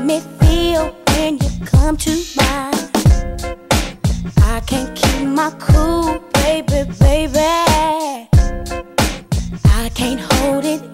make me feel when you come to mind. I can't keep my cool, baby, baby. I can't hold it